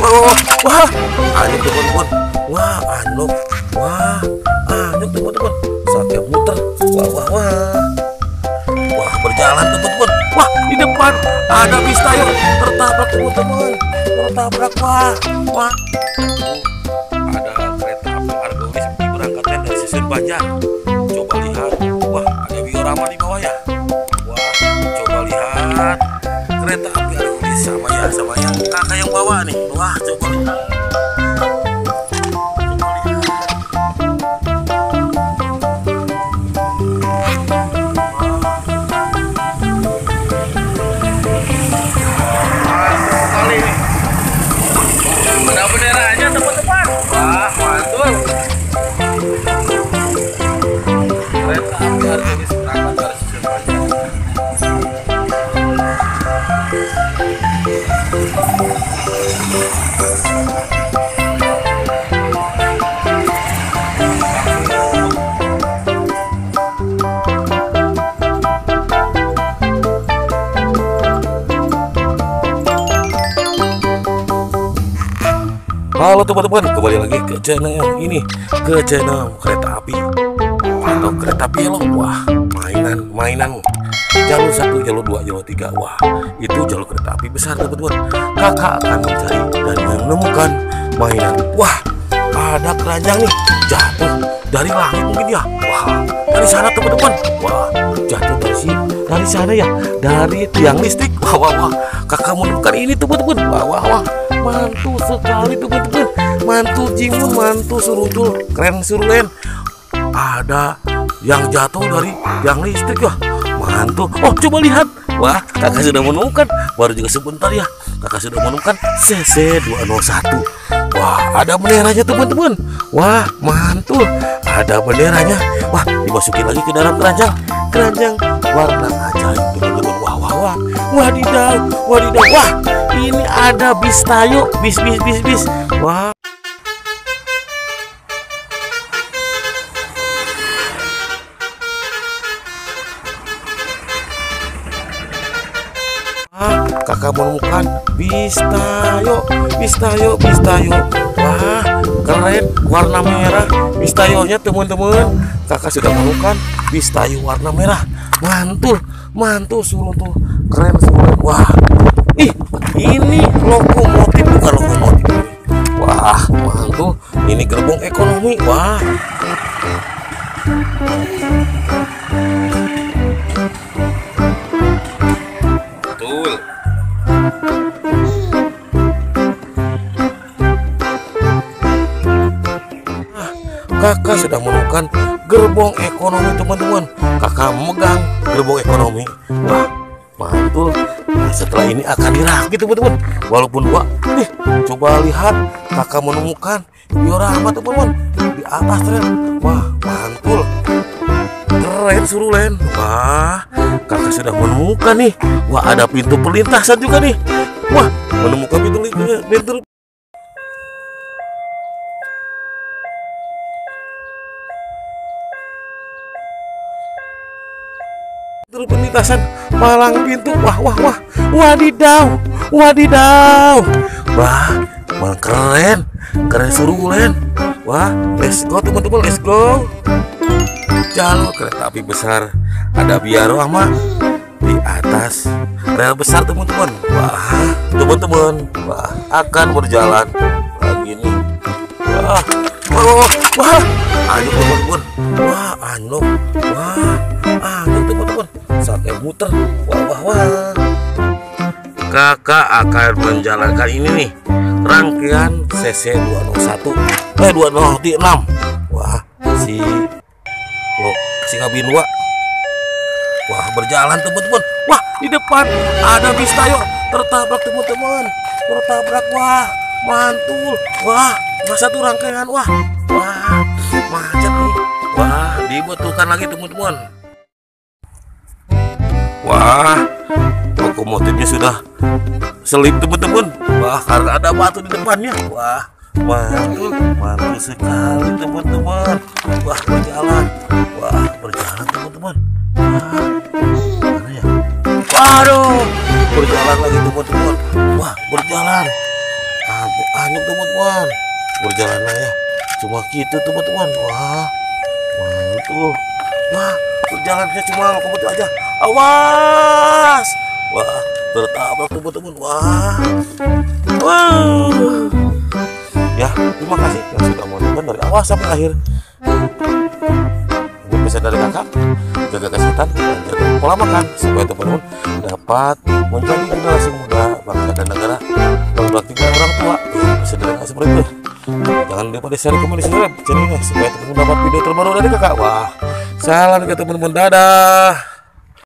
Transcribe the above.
wah wah anyuk teman-teman wah anyuk wah anyuk teman-teman sampai muter. Wah wah wah. Wah berjalan teman-teman wah di depan ada bis tayo tertabrak teman-teman tertabrak wah. Wah. Ada kereta api argois diberangkatkan dari stasiun Banjar sama ya yang kakak yang bawa nih. Wah Coba Halo teman-teman, kembali lagi ke channel ini, ke channel kereta api atau kereta api lo. Wah, mainan, mainan. Jalur satu, jalur dua, jalur tiga. Wah, itu jalur kereta api besar teman-teman. Kakak akan mencari dan menemukan mainan. Wah, ada keranjang nih jatuh dari langit mungkin ya. Wah, dari sana teman-teman. Wah, jatuh dari sini, dari sana ya, dari tiang listrik. Wah, wah, wah. Kakak menemukan ini teman-teman. Wah, wah, wah mantul sekali teman-teman mantul jimun mantul suruntul keren surulen ada yang jatuh dari yang listrik ya mantul oh coba lihat wah kakak sudah menemukan. Baru juga sebentar ya. Kakak sudah menemukan CC201 wah ada benderanya teman-teman. Wah mantul. Ada benderanya. Wah dimasukin lagi ke dalam keranjang. Keranjang warna ajaib teman-teman. Wah wah wah. Wadidaw wadidaw. Wah ini ada bis tayo. Bis bis bis bis. Wah Kakak menemukan bis tayo bis tayo bis tayo wah keren. Warna merah. Bis tayonya teman-teman. Kakak sudah menemukan tayo warna merah. Mantul mantul suruh tuh. Keren suruh wah. Ih ini lokomotif bukan lokomotif. Wah mantul. Ini gerbong ekonomi. Wah kakak sudah menemukan gerbong ekonomi teman-teman. Kakak megang gerbong ekonomi. Wah mantul Nah, setelah ini akan dirakit teman-teman. Walaupun dua nih coba lihat. Kakak menemukan diorama teman-teman di atas tren. Wah mantul. Keren surulen wah kakak sudah menemukan nih. Wah ada pintu perlintasan juga nih. Wah menemukan pintu pintu Terus perlintasan palang pintu. Wah wah wah. Wadidaw wadidaw. Wah wah keren. Keren surulen wah let's go teman-teman let's go. Jalur kereta api besar. Ada biaro sama di atas. Rel besar teman-teman. Wah teman-teman. Wah akan berjalan. Lagi nih wah wah akan menjalankan ini nih. Rangkaian CC 201 eh 206 wah si lo si kabin dua wah berjalan teman-teman. Wah di depan ada bis tayo. Tertabrak teman-teman. Tertabrak wah mantul. Wah masa tuh rangkaian wah. Wah macet nih. Wah dibetulkan lagi teman-teman. Wah lokomotifnya sudah selip teman-teman. Wah karena ada batu di depannya. Wah mantul mantul sekali teman-teman. Wah berjalan. Wah berjalan teman-teman. Ya? Waduh berjalan lagi teman-teman. Wah berjalan. Anyuk teman-teman. Berjalannya ya. Cuma gitu teman-teman. Wah mantul. Wah berjalannya cuma lokomotif aja. Awas wah tertabrak teman-teman. Wah. Wah. Ya terima kasih. Yang sudah menonton dari awal sampai akhir. Ini pesan dari kakak. Jaga kesehatan dan jaga pola makan supaya teman-teman dapat menjadi generasi muda bangsa dan negara yang beraktikan orang tua. Ya, bisa dengan seperti itu jangan lupa di share di subscribe channelnya supaya teman-teman dapat video terbaru dari kakak. Wah salam ke teman-teman. Dadah